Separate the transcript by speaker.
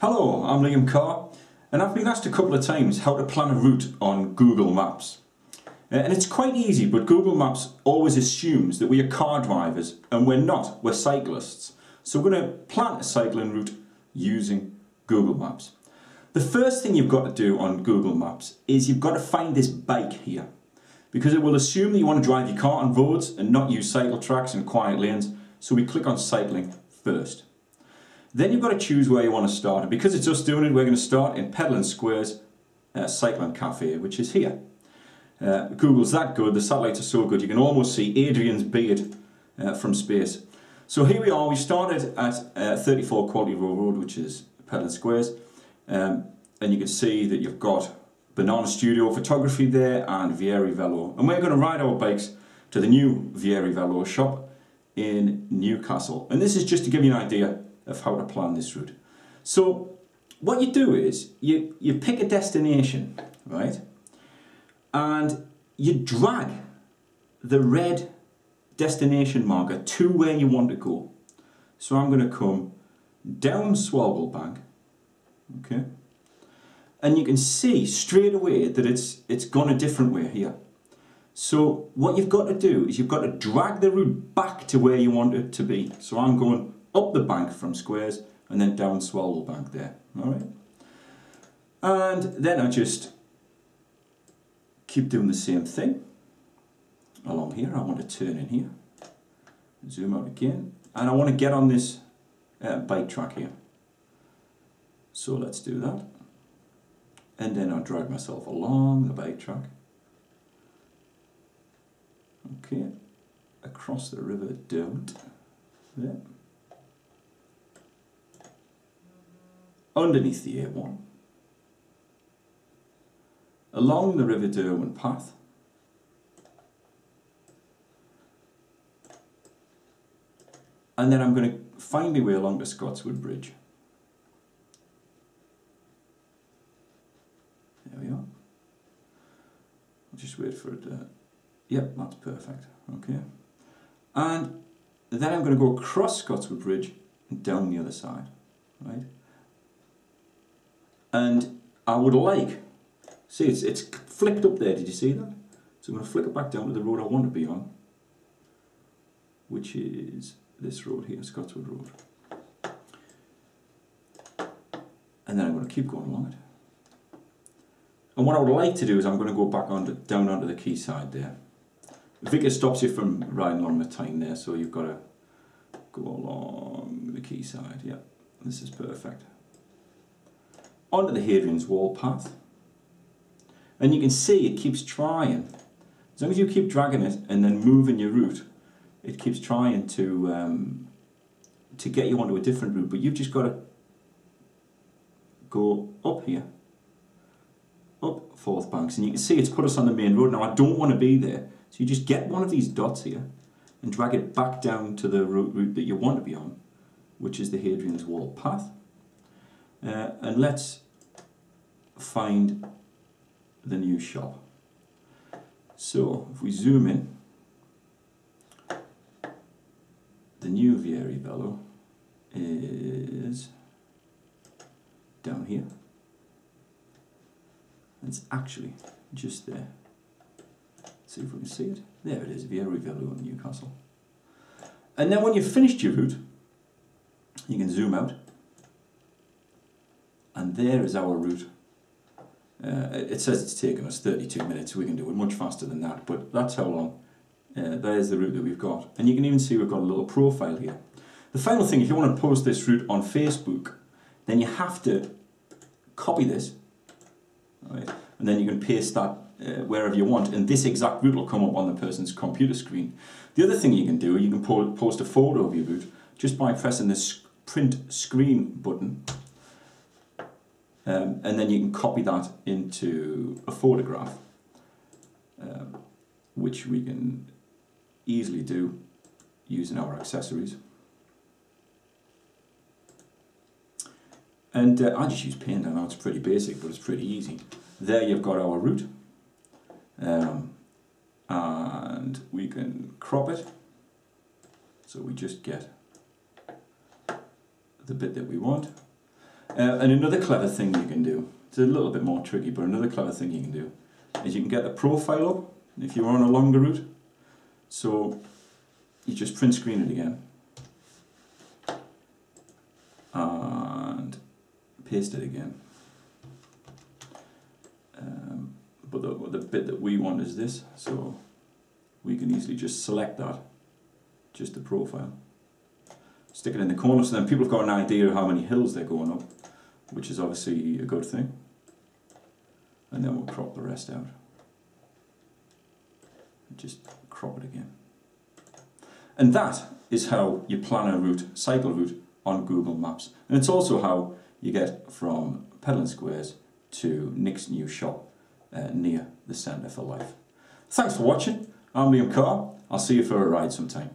Speaker 1: Hello, I'm Liam Carr, and I've been asked a couple of times how to plan a route on Google Maps. Uh, and it's quite easy, but Google Maps always assumes that we are car drivers, and we're not, we're cyclists. So we're going to plan a cycling route using Google Maps. The first thing you've got to do on Google Maps is you've got to find this bike here. Because it will assume that you want to drive your car on roads and not use cycle tracks and quiet lanes, so we click on cycling first. Then you've got to choose where you want to start. And because it's us doing it, we're going to start in Pedalling Squares uh, Cycling Cafe, which is here. Uh, Google's that good, the satellites are so good, you can almost see Adrian's beard uh, from space. So here we are, we started at uh, 34 Quality Row Road, which is Pedalling Squares. Um, and you can see that you've got Banana Studio Photography there and Vieri Velo. And we're going to ride our bikes to the new Vieri Velo shop in Newcastle. And this is just to give you an idea of how to plan this route. So what you do is you, you pick a destination, right? And you drag the red destination marker to where you want to go. So I'm going to come down Swalwell Bank, okay? And you can see straight away that it's, it's gone a different way here. So what you've got to do is you've got to drag the route back to where you want it to be. So I'm going up the bank from Squares and then down Swalwell Bank there, all right? And then I just keep doing the same thing along here. I want to turn in here, zoom out again, and I want to get on this uh, bike track here. So let's do that. And then I'll drag myself along the bike track. Okay, across the river Don't. There. Underneath the A1, along the River Derwent path, and then I'm going to find my way along to Scotswood Bridge. There we are. I'll just wait for it to... Yep, that's perfect. Okay. And then I'm going to go across Scotswood Bridge and down the other side. Right? And I would like, see it's, it's flicked up there, did you see that? So I'm going to flick it back down to the road I want to be on, which is this road here, Scotswood Road. And then I'm going to keep going along it. And what I would like to do is I'm going to go back on down onto the quayside there. Vicar stops you from riding along the Tyne there, so you've got to go along the quayside. Yeah, this is perfect onto the Hadrian's Wall path. And you can see it keeps trying. As long as you keep dragging it and then moving your route, it keeps trying to um, to get you onto a different route. But you've just got to go up here, up Forth Banks, and you can see it's put us on the main road. Now I don't want to be there, so you just get one of these dots here and drag it back down to the route that you want to be on, which is the Hadrian's Wall path. Uh, and let's find the new shop. So if we zoom in, the new Vieri Velo is down here. It's actually just there. Let's see if we can see it. There it is, Vieri Velo in Newcastle. And then when you've finished your route, you can zoom out and there is our route. Uh, it says it's taken us 32 minutes, we can do it much faster than that, but that's how long. Uh, there's the route that we've got. And you can even see we've got a little profile here. The final thing, if you want to post this route on Facebook, then you have to copy this, right? and then you can paste that uh, wherever you want, and this exact route will come up on the person's computer screen. The other thing you can do, you can po post a photo of your route just by pressing this print screen button um, and then you can copy that into a photograph, um, which we can easily do using our accessories. And uh, I just use paint, I know it's pretty basic, but it's pretty easy. There you've got our route. Um, and we can crop it. So we just get the bit that we want. Uh, and another clever thing you can do, it's a little bit more tricky, but another clever thing you can do is you can get the profile up if you're on a longer route. So you just print screen it again and paste it again. Um, but the, the bit that we want is this, so we can easily just select that, just the profile. Stick it in the corner so then people have got an idea of how many hills they're going up, which is obviously a good thing. And then we'll crop the rest out. Just crop it again. And that is how you plan a route, cycle route, on Google Maps. And it's also how you get from Pedalling Squares to Nick's new shop uh, near the Centre for Life. Thanks for watching. I'm Liam Carr. I'll see you for a ride sometime.